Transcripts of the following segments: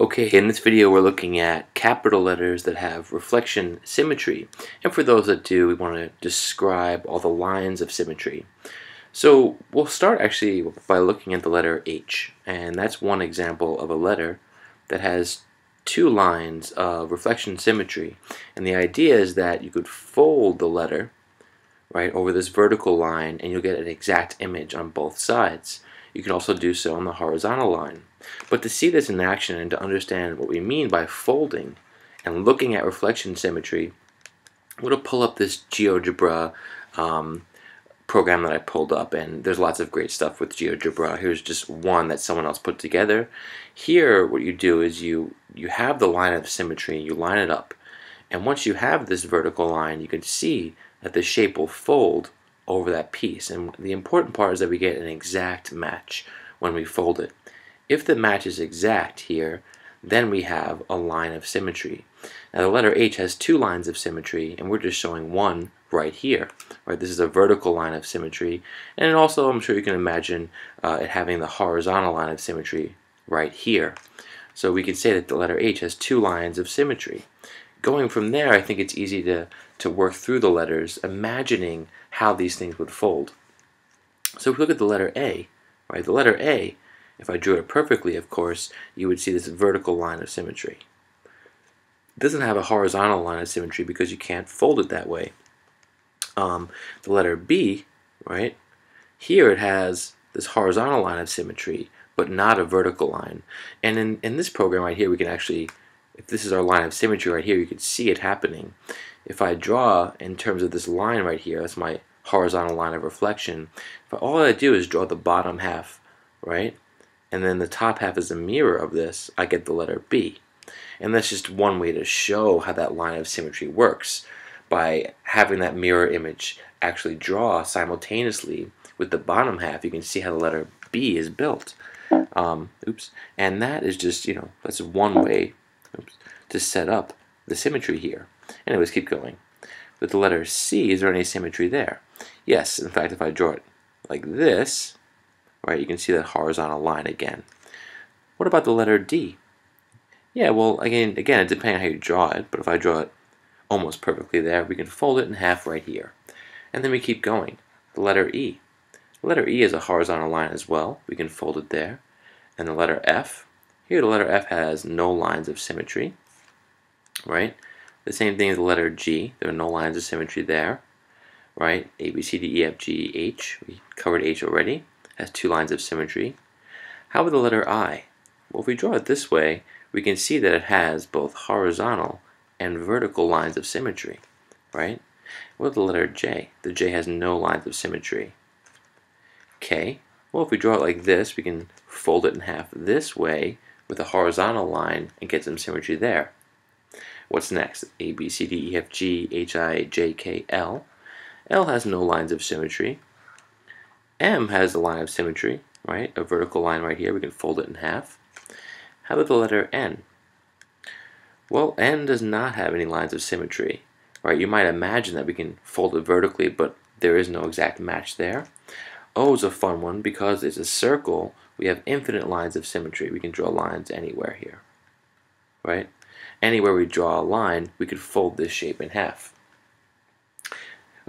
Okay, in this video we're looking at capital letters that have reflection symmetry. And for those that do, we want to describe all the lines of symmetry. So we'll start actually by looking at the letter H. And that's one example of a letter that has two lines of reflection symmetry. And the idea is that you could fold the letter right over this vertical line and you'll get an exact image on both sides. You can also do so on the horizontal line. But to see this in action and to understand what we mean by folding and looking at reflection symmetry, I'm going to pull up this GeoGebra um, program that I pulled up and there's lots of great stuff with GeoGebra. Here's just one that someone else put together. Here what you do is you you have the line of symmetry, and you line it up. And once you have this vertical line, you can see that the shape will fold over that piece. And the important part is that we get an exact match when we fold it. If the match is exact here, then we have a line of symmetry. Now the letter H has two lines of symmetry, and we're just showing one right here. Right, this is a vertical line of symmetry, and also I'm sure you can imagine uh, it having the horizontal line of symmetry right here. So we can say that the letter H has two lines of symmetry. Going from there, I think it's easy to, to work through the letters, imagining how these things would fold. So if we look at the letter A, right, the letter A, if I drew it perfectly, of course, you would see this vertical line of symmetry. It doesn't have a horizontal line of symmetry because you can't fold it that way. Um, the letter B, right, here it has this horizontal line of symmetry, but not a vertical line. And in, in this program right here, we can actually, if this is our line of symmetry right here, you can see it happening. If I draw in terms of this line right here, that's my horizontal line of reflection. If all I do is draw the bottom half, right, and then the top half is a mirror of this, I get the letter B. And that's just one way to show how that line of symmetry works by having that mirror image actually draw simultaneously with the bottom half. You can see how the letter B is built. Um, oops. And that is just, you know, that's one way oops, to set up the symmetry here. Anyways, keep going. With the letter C, is there any symmetry there? Yes, in fact, if I draw it like this, right, you can see that horizontal line again. What about the letter D? Yeah, well, again, again, it depends on how you draw it, but if I draw it almost perfectly there, we can fold it in half right here. And then we keep going. The letter E. The letter E is a horizontal line as well. We can fold it there. And the letter F. Here, the letter F has no lines of symmetry, right? The same thing as the letter G. There are no lines of symmetry there, right? A, B, C, D, E, F, G, H. We covered H already. Has two lines of symmetry. How about the letter I? Well, if we draw it this way, we can see that it has both horizontal and vertical lines of symmetry, right? What about the letter J? The J has no lines of symmetry. K? Well, if we draw it like this, we can fold it in half this way with a horizontal line and get some symmetry there. What's next? A, B, C, D, E, F, G, H, I, J, K, L. L has no lines of symmetry. M has a line of symmetry, right? A vertical line right here. We can fold it in half. How about the letter N? Well, N does not have any lines of symmetry, right? You might imagine that we can fold it vertically, but there is no exact match there. O is a fun one because it's a circle. We have infinite lines of symmetry. We can draw lines anywhere here, right? Anywhere we draw a line, we could fold this shape in half.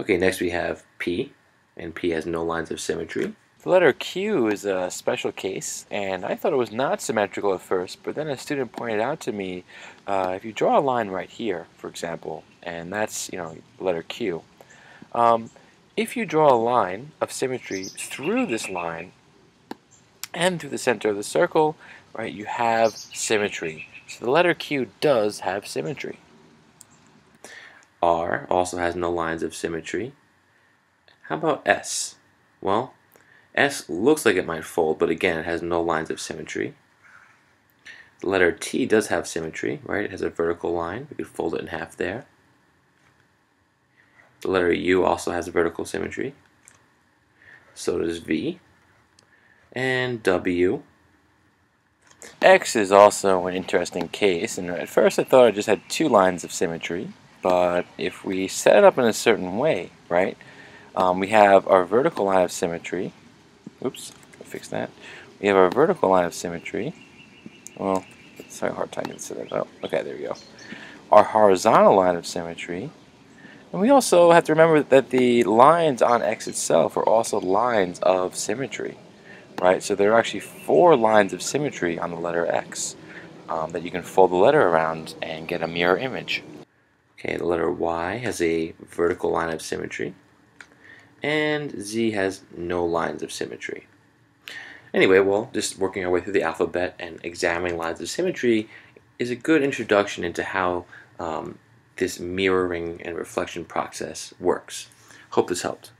Okay, next we have P, and P has no lines of symmetry. The letter Q is a special case, and I thought it was not symmetrical at first, but then a student pointed out to me, uh, if you draw a line right here, for example, and that's, you know, letter Q, um, if you draw a line of symmetry through this line and through the center of the circle, right, you have symmetry. So the letter Q does have symmetry. R also has no lines of symmetry. How about S? Well, S looks like it might fold, but again, it has no lines of symmetry. The letter T does have symmetry, right? It has a vertical line. We could fold it in half there. The letter U also has a vertical symmetry. So does V. And W. X is also an interesting case, and at first I thought I just had two lines of symmetry, but if we set it up in a certain way, right, um, we have our vertical line of symmetry. Oops, fix that. We have our vertical line of symmetry. Well, It's a hard time considering. Oh, okay, there we go. Our horizontal line of symmetry. And we also have to remember that the lines on X itself are also lines of symmetry, right? So there are actually four lines of symmetry on the letter X um, that you can fold the letter around and get a mirror image. Okay, the letter Y has a vertical line of symmetry, and Z has no lines of symmetry. Anyway, well, just working our way through the alphabet and examining lines of symmetry is a good introduction into how um, this mirroring and reflection process works. Hope this helped.